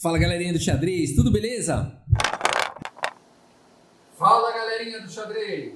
Fala galerinha do xadrez, tudo beleza? Fala galerinha do xadrez!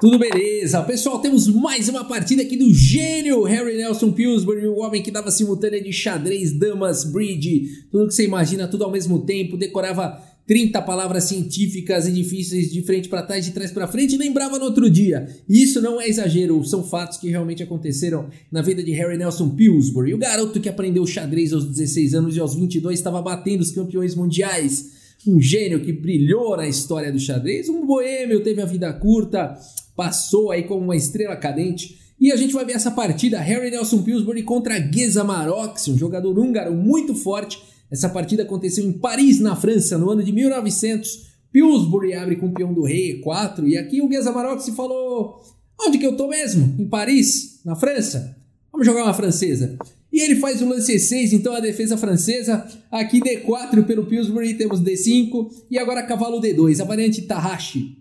Tudo beleza? Pessoal, temos mais uma partida aqui do gênio Harry Nelson Pillsbury, o homem que dava simultânea de xadrez, damas, bridge, tudo que você imagina, tudo ao mesmo tempo, decorava 30 palavras científicas e difíceis de frente para trás, de trás para frente, e lembrava no outro dia. Isso não é exagero, são fatos que realmente aconteceram na vida de Harry Nelson Pillsbury. O garoto que aprendeu xadrez aos 16 anos e aos 22 estava batendo os campeões mundiais. Um gênio que brilhou na história do xadrez, um boêmio, teve a vida curta, passou aí como uma estrela cadente. E a gente vai ver essa partida, Harry Nelson Pillsbury contra Geza Marox, um jogador húngaro muito forte essa partida aconteceu em Paris, na França, no ano de 1900. Pillsbury abre com o peão do rei E4 e aqui o Guezamarok se falou: onde que eu tô mesmo? Em Paris, na França? Vamos jogar uma francesa. E ele faz o lance E6, então a defesa francesa. Aqui D4 pelo Pillsbury, temos D5 e agora cavalo D2, a variante Tahashi.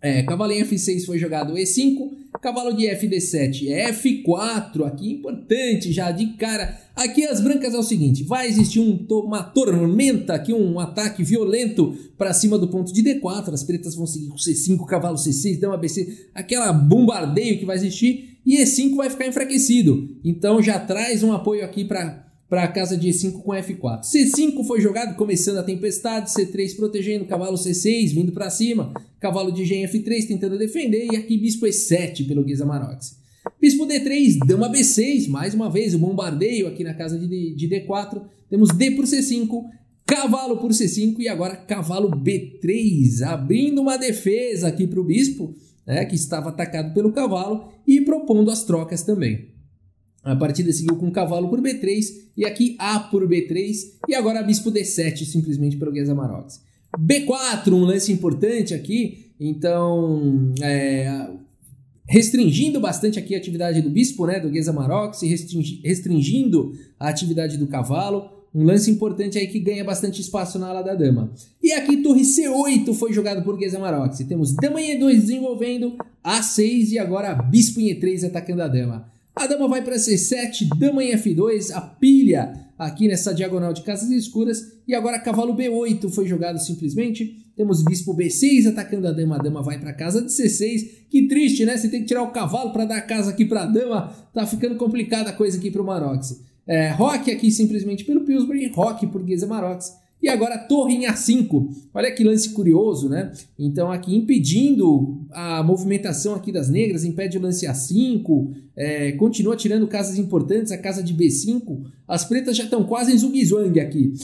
É, cavalo em F6 foi jogado E5, cavalo de FD7 é F4, aqui importante já de cara. Aqui as brancas é o seguinte, vai existir um, uma tormenta aqui, um ataque violento para cima do ponto de D4, as pretas vão seguir com C5, cavalo C6, dama BC, aquela bombardeio que vai existir e E5 vai ficar enfraquecido. Então já traz um apoio aqui para para a casa de E5 com F4. C5 foi jogado começando a tempestade, C3 protegendo, cavalo C6 vindo para cima, cavalo de G em F3 tentando defender e aqui bispo E7 pelo Guisa. Bispo D3, dama B6, mais uma vez o bombardeio aqui na casa de, de D4. Temos D por C5, cavalo por C5 e agora cavalo B3, abrindo uma defesa aqui para o bispo, né, que estava atacado pelo cavalo e propondo as trocas também. A partida seguiu com cavalo por B3 e aqui A por B3 e agora bispo D7 simplesmente pelo Marox. B4, um lance importante aqui, então é, restringindo bastante aqui a atividade do bispo, né, do Guesa Marox, restringindo a atividade do cavalo. Um lance importante aí que ganha bastante espaço na ala da dama. E aqui torre C8 foi jogado por Guesa Marox. Temos dama em E2 desenvolvendo, A6 e agora bispo em E3 atacando a dama. A dama vai para C7, dama em F2, a pilha aqui nessa diagonal de casas escuras. E agora cavalo B8 foi jogado simplesmente. Temos bispo B6 atacando a dama. A dama vai para casa de C6. Que triste, né? Você tem que tirar o cavalo para dar a casa aqui para a dama. Tá ficando complicada a coisa aqui para o Marox. É, rock aqui simplesmente pelo Pillsbury. Rock por Guisa Marox. E agora torre em A5. Olha que lance curioso, né? Então aqui impedindo a movimentação aqui das negras, impede o lance A5, é, continua tirando casas importantes, a casa de B5. As pretas já estão quase em zugzwang aqui,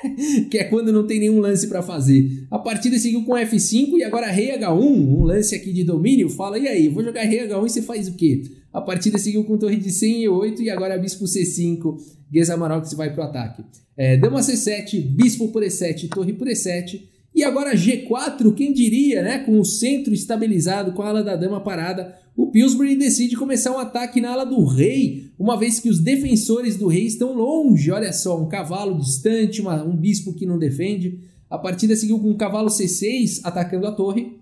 que é quando não tem nenhum lance para fazer. A partida seguiu com F5 e agora rei H1, um lance aqui de domínio. Fala, e aí, vou jogar rei H1 e você faz o quê? A partida seguiu com torre de 100 e 8 e agora bispo C5, Geza Marox vai para o ataque. É, dama C7, bispo por E7, torre por E7. E agora G4, quem diria, né? Com o centro estabilizado, com a ala da dama parada, o Pillsbury decide começar um ataque na ala do rei, uma vez que os defensores do rei estão longe. Olha só, um cavalo distante, uma, um bispo que não defende. A partida seguiu com o cavalo C6 atacando a torre.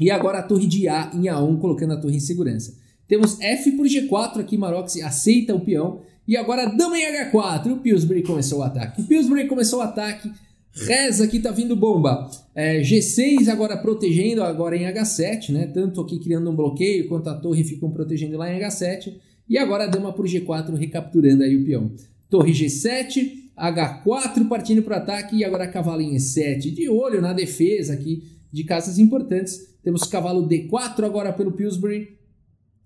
E agora a torre de A em A1, colocando a torre em segurança. Temos F por G4 aqui, Marox aceita o peão. E agora dama em H4. E o Pillsbury começou o ataque. O Pillsbury começou o ataque. Reza que tá vindo bomba. É, G6 agora protegendo, agora em H7, né? Tanto aqui criando um bloqueio, quanto a torre ficam protegendo lá em H7. E agora a dama por G4 recapturando aí o peão. Torre G7, H4 partindo para o ataque e agora cavalo em E7. De olho na defesa aqui de casas importantes. Temos cavalo D4 agora pelo Pillsbury.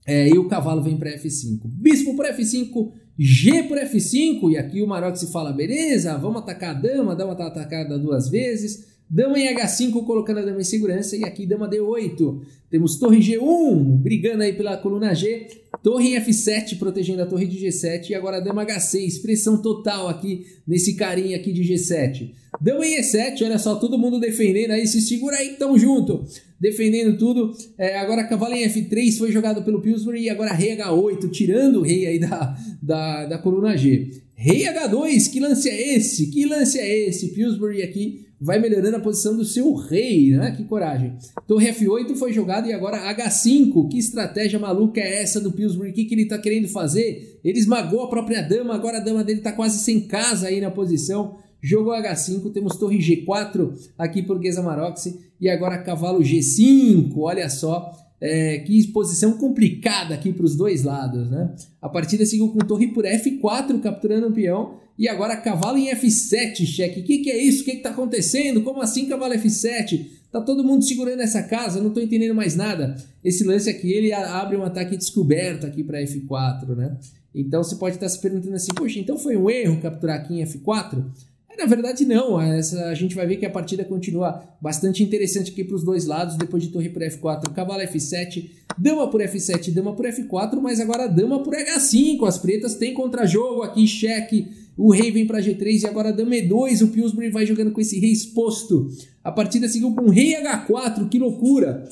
É, e o cavalo vem para F5. Bispo por F5, G por F5. E aqui o Maroc se fala: beleza, vamos atacar a dama. A dama está atacada duas vezes. Dama em H5 colocando a dama em segurança. E aqui dama D8. Temos torre G1 brigando aí pela coluna G. Torre em F7 protegendo a torre de G7. E agora dama H6. Pressão total aqui nesse carinha aqui de G7. Dama em E7. Olha só, todo mundo defendendo aí. Se segura aí, tamo junto defendendo tudo. É, agora cavalo em F3 foi jogado pelo Pillsbury e agora rei H8, tirando o rei aí da, da, da coluna G. Rei H2, que lance é esse? Que lance é esse? Pillsbury aqui vai melhorando a posição do seu rei, né? Que coragem. Torre F8 foi jogado e agora H5. Que estratégia maluca é essa do Pillsbury? O que, que ele tá querendo fazer? Ele esmagou a própria dama, agora a dama dele tá quase sem casa aí na posição. Jogou H5, temos torre G4 aqui por Geza Maroxi e agora cavalo G5, olha só. É, que posição complicada aqui para os dois lados, né? A partida seguiu com torre por F4, capturando um peão, e agora cavalo em F7, cheque. O que, que é isso? O que está acontecendo? Como assim cavalo F7? Tá todo mundo segurando essa casa, não estou entendendo mais nada. Esse lance aqui, ele abre um ataque descoberto aqui para F4, né? Então você pode estar se perguntando assim, poxa, então foi um erro capturar aqui em F4? Na verdade, não. Essa, a gente vai ver que a partida continua bastante interessante aqui para os dois lados. Depois de torre por F4, cavalo F7, dama por F7, dama por F4, mas agora dama por H5. As pretas têm contra-jogo aqui, cheque. O rei vem para G3 e agora dama E2. O Pillsbury vai jogando com esse rei exposto. A partida seguiu com rei H4. Que loucura!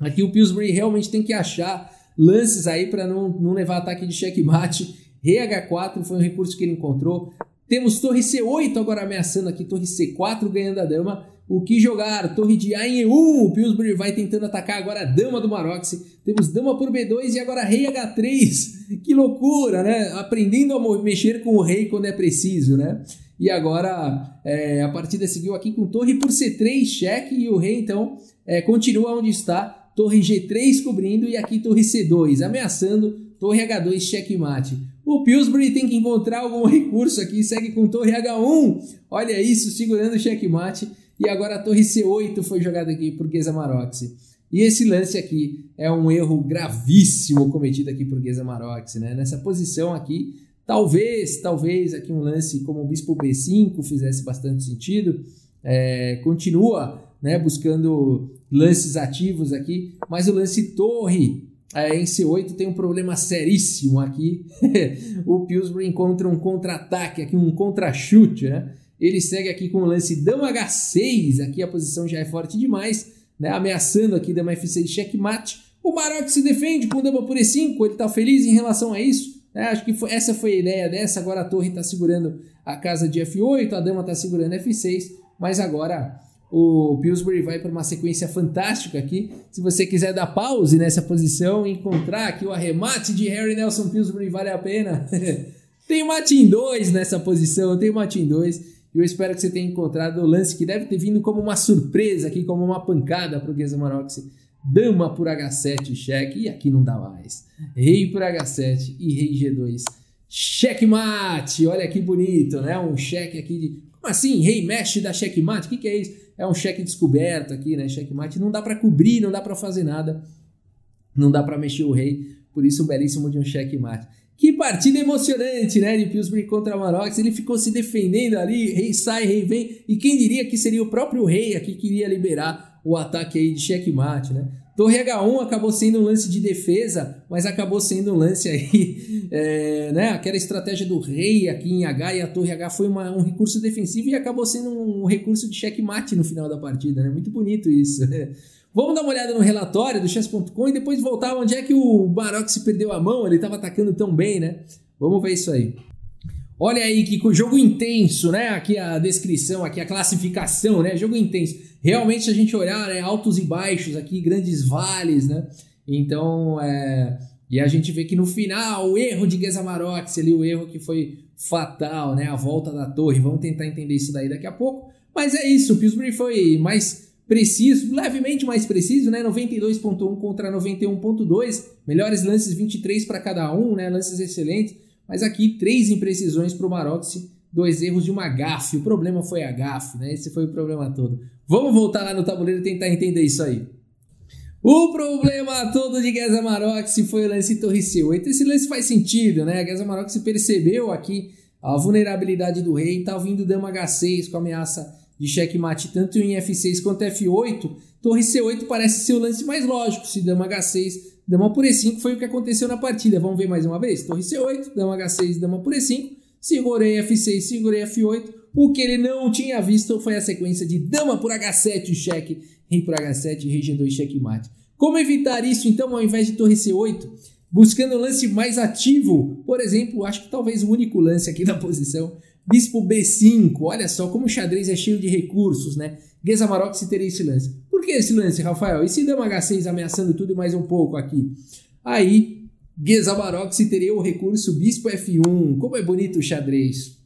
Aqui o Pillsbury realmente tem que achar lances aí para não, não levar ataque de checkmate. Rei H4 foi um recurso que ele encontrou. Temos torre C8 agora ameaçando aqui, torre C4 ganhando a dama. O que jogar? Torre de A em E1. O Pillsbury vai tentando atacar agora a dama do Maroxi. Temos dama por B2 e agora rei H3. Que loucura, né? Aprendendo a mexer com o rei quando é preciso, né? E agora é, a partida seguiu aqui com torre por C3, cheque. E o rei então é, continua onde está. Torre G3 cobrindo e aqui torre C2 ameaçando. Torre H2 checkmate. O Pillsbury tem que encontrar algum recurso aqui, segue com torre H1. Olha isso, segurando o checkmate. E agora a torre C8 foi jogada aqui por Geza. E esse lance aqui é um erro gravíssimo cometido aqui por Geza né? Nessa posição aqui, talvez, talvez aqui um lance como o Bispo B5 fizesse bastante sentido. É, continua né, buscando lances ativos aqui, mas o lance torre é, em C8 tem um problema seríssimo aqui. o Pillsbury encontra um contra-ataque aqui, um contra-chute, né? Ele segue aqui com o lance Dama H6, aqui a posição já é forte demais, né? Ameaçando aqui Dama F6 checkmate. O Maroc se defende com Dama por E5, ele tá feliz em relação a isso. Né? Acho que foi, essa foi a ideia dessa. Agora a torre está segurando a casa de F8, a dama está segurando F6, mas agora o Pillsbury vai para uma sequência fantástica aqui. Se você quiser dar pause nessa posição e encontrar aqui o arremate de Harry Nelson Pillsbury, vale a pena. tem mate em dois nessa posição, tem mate em dois. E eu espero que você tenha encontrado o lance que deve ter vindo como uma surpresa aqui, como uma pancada para o Geza Maroxi. Dama por H7, cheque, e aqui não dá mais. Rei por H7 e Rei G2. Checkmate! Olha que bonito, né? Um cheque aqui de. Como assim? Rei mexe da checkmate? O que, que é isso? É um cheque descoberto aqui, né? Checkmate não dá para cobrir, não dá para fazer nada, não dá para mexer o rei, por isso o belíssimo de um checkmate. Que partida emocionante, né? De Pillsbury contra Marox. Ele ficou se defendendo ali, rei sai, rei vem. E quem diria que seria o próprio rei aqui que iria liberar o ataque aí de checkmate, né? Torre H1 acabou sendo um lance de defesa, mas acabou sendo um lance aí, é, né? Aquela estratégia do rei aqui em H e a Torre H foi uma, um recurso defensivo e acabou sendo um recurso de checkmate no final da partida, né? Muito bonito isso. Vamos dar uma olhada no relatório do chess.com e depois voltar onde é que o Baroque se perdeu a mão, ele estava atacando tão bem, né? Vamos ver isso aí. Olha aí que jogo intenso, né? Aqui a descrição, aqui a classificação, né? Jogo intenso realmente se a gente olhar, né, altos e baixos aqui, grandes vales, né? Então, é, e a gente vê que no final, o erro de Gesamarox ali, o erro que foi fatal, né? A volta da torre. Vamos tentar entender isso daí daqui a pouco. Mas é isso, o Pillsbury foi mais preciso, levemente mais preciso, né? 92.1 contra 91.2. Melhores lances 23 para cada um, né? Lances excelentes. Mas aqui três imprecisões para o Maroxi dois erros de uma gafe. O problema foi a gafe, né? Esse foi o problema todo. Vamos voltar lá no tabuleiro e tentar entender isso aí. O problema todo de Geza Marox foi o lance Torre C8. Esse lance faz sentido, né? A Geza Marox percebeu aqui a vulnerabilidade do rei, tá vindo dama H6 com ameaça de checkmate tanto em F6 quanto F8. Torre C8 parece ser o lance mais lógico. Se dama H6, dama por E5 foi o que aconteceu na partida. Vamos ver mais uma vez? Torre C8, dama H6, dama por E5 segurei F6, segurei F8. O que ele não tinha visto foi a sequência de dama por H7, cheque, rei por H7, rei G2, checkmate. Como evitar isso, então, ao invés de torre C8, Buscando um lance mais ativo, por exemplo, acho que talvez o único lance aqui da posição, Bispo B5. Olha só como o xadrez é cheio de recursos, né? Gezamarok se teria esse lance. Por que esse lance, Rafael? E se dama H6 ameaçando tudo e mais um pouco aqui? Aí, Gezamarok se teria o recurso Bispo F1. Como é bonito o xadrez.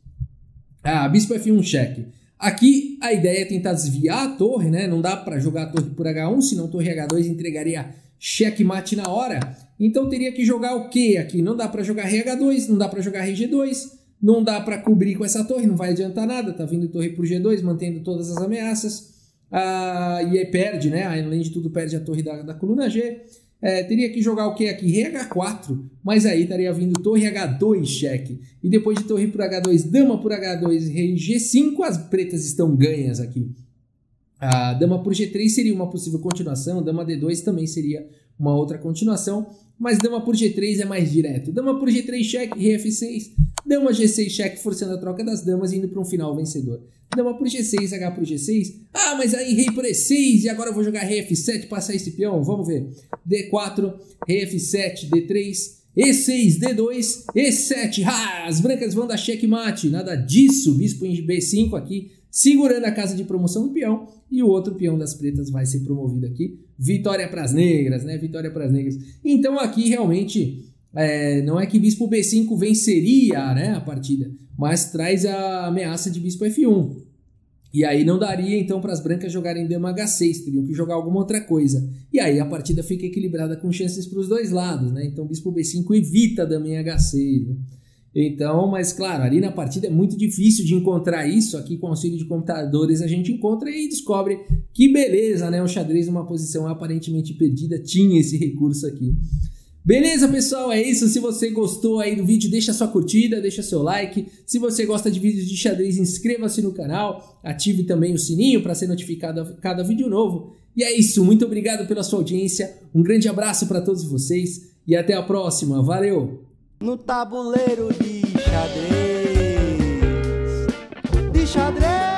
Ah, Bispo F1 cheque. Aqui a ideia é tentar desviar a torre, né? Não dá para jogar a torre por H1, senão torre H2 entregaria checkmate na hora. Então teria que jogar o que aqui? Não dá para jogar rei H2, não dá para jogar rei G2, não dá para cobrir com essa torre, não vai adiantar nada. Tá vindo torre por G2, mantendo todas as ameaças. Ah, e aí perde, né? Além de tudo, perde a torre da, da coluna G. É, teria que jogar o que aqui? Rei H4, mas aí estaria vindo torre H2 cheque. E depois de torre por H2, dama por H2, rei G5, as pretas estão ganhas aqui. A dama por G3 seria uma possível continuação, dama D2 também seria uma outra continuação, mas dama por G3 é mais direto. Dama por G3 cheque, rei F6, dama G6 cheque, forçando a troca das damas, indo para um final vencedor. Dama por G6, H por G6. Ah, mas aí rei por E6 e agora eu vou jogar rei F7, passar esse peão. Vamos ver. D4, rei F7, D3, E6, D2, E7. Ah, as brancas vão dar checkmate. Nada disso. Bispo em B5 aqui, segurando a casa de promoção do peão. E o outro peão das pretas vai ser promovido aqui. Vitória para as negras, né? Vitória para as negras. Então aqui realmente é, não é que bispo B5 venceria né, a partida, mas traz a ameaça de bispo F1. E aí não daria então para as brancas jogarem dama H6, teriam que jogar alguma outra coisa. E aí a partida fica equilibrada com chances para os dois lados, né? Então bispo B5 evita dama em H6. Né? Então, mas claro, ali na partida é muito difícil de encontrar isso. Aqui com auxílio de computadores a gente encontra e descobre que beleza, né? O xadrez numa posição aparentemente perdida tinha esse recurso aqui. Beleza, pessoal? É isso. Se você gostou aí do vídeo, deixa sua curtida, deixa seu like. Se você gosta de vídeos de xadrez, inscreva-se no canal, ative também o sininho para ser notificado a cada vídeo novo. E é isso. Muito obrigado pela sua audiência. Um grande abraço para todos vocês e até a próxima. Valeu! No tabuleiro de xadrez, de xadrez.